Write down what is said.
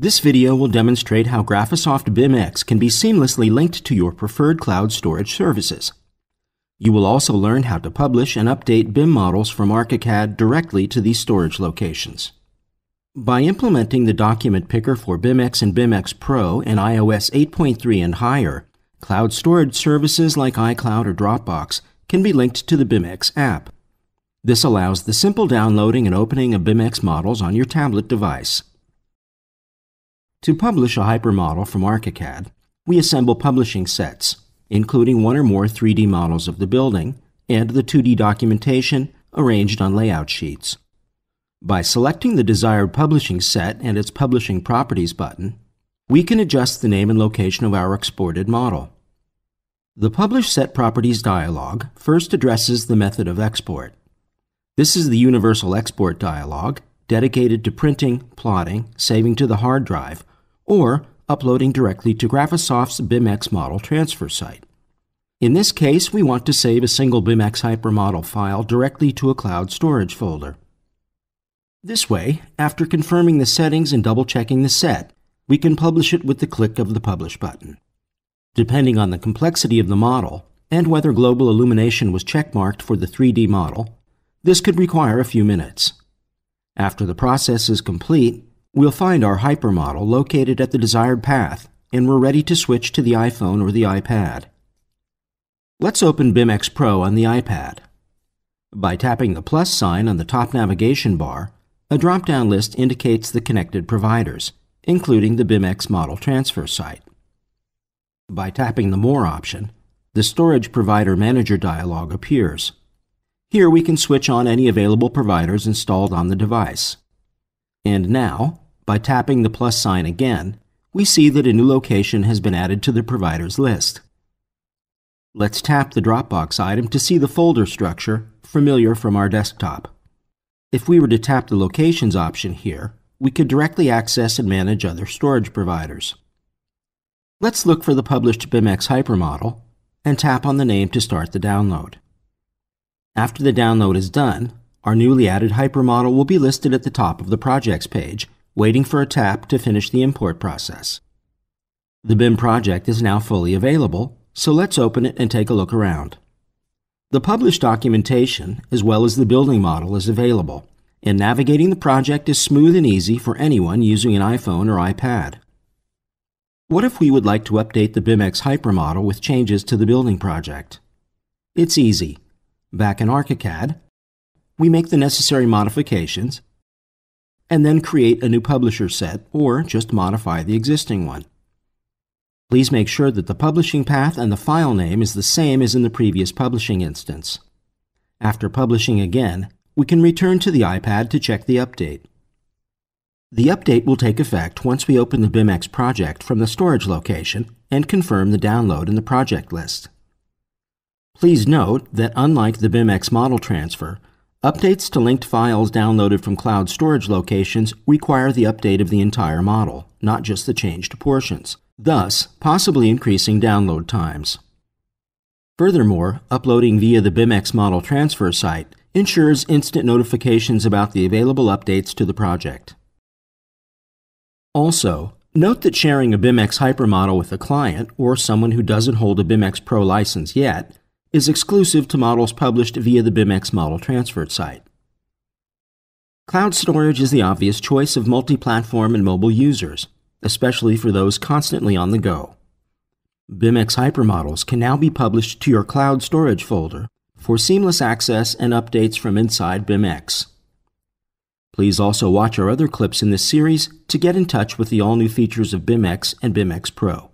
This video will demonstrate how Graphisoft BIMX can be seamlessly linked to your preferred cloud storage services. You will also learn how to publish and update BIM models from ArchiCAD directly to these storage locations. By implementing the document picker for BIMX and BIMX Pro in iOS 8.3 and higher, cloud storage services like iCloud or Dropbox can be linked to the BIMX app. This allows the simple downloading and opening of BIMX models on your tablet device. To publish a hypermodel from ArchiCAD, we assemble publishing sets, including one or more 3D models of the building and the 2D documentation arranged on layout sheets. By selecting the desired publishing set and its Publishing Properties button, we can adjust the name and location of our exported model. The Publish Set Properties dialog first addresses the method of export. This is the Universal Export dialog, dedicated to printing, plotting, saving to the hard drive, or uploading directly to Graphisoft's BIMX model transfer site. In this case, we want to save a single BIMX hypermodel file directly to a cloud storage folder. This way, after confirming the settings and double-checking the set, we can publish it with the click of the Publish button. Depending on the complexity of the model, and whether global illumination was checkmarked for the 3D model, this could require a few minutes. After the process is complete, we'll find our hypermodel located at the desired path, and we're ready to switch to the iPhone or the iPad. Let's open BIMX Pro on the iPad. By tapping the plus sign on the top navigation bar, a drop-down list indicates the connected providers, including the BIMX model transfer site. By tapping the More option, the Storage Provider Manager dialog appears. Here we can switch on any available providers installed on the device. And now, by tapping the plus sign again, we see that a new location has been added to the providers list. Let's tap the Dropbox item to see the folder structure, familiar from our desktop. If we were to tap the Locations option here, we could directly access and manage other storage providers. Let's look for the published BIMX hypermodel and tap on the name to start the download. After the download is done, our newly added hypermodel will be listed at the top of the Projects page, waiting for a tap to finish the import process. The BIM project is now fully available, so let's open it and take a look around. The published documentation, as well as the building model, is available, and navigating the project is smooth and easy for anyone using an iPhone or iPad. What if we would like to update the BIMX hypermodel with changes to the building project? It's easy. Back in ArchiCAD, we make the necessary modifications, and then create a new publisher set or just modify the existing one. Please make sure that the publishing path and the file name is the same as in the previous publishing instance. After publishing again, we can return to the iPad to check the update. The update will take effect once we open the BIMX project from the storage location and confirm the download in the project list. Please note that unlike the BIMX model transfer, updates to linked files downloaded from cloud storage locations require the update of the entire model, not just the changed portions thus possibly increasing download times. Furthermore, uploading via the BIMX model transfer site ensures instant notifications about the available updates to the project. Also, note that sharing a BIMX hypermodel with a client or someone who doesn't hold a BIMX Pro license yet is exclusive to models published via the BIMX model transfer site. Cloud storage is the obvious choice of multi-platform and mobile users, especially for those constantly on the go. BIMX hypermodels can now be published to your cloud storage folder for seamless access and updates from inside BIMX. Please also watch our other clips in this series to get in touch with the all new features of BIMX and BIMX Pro.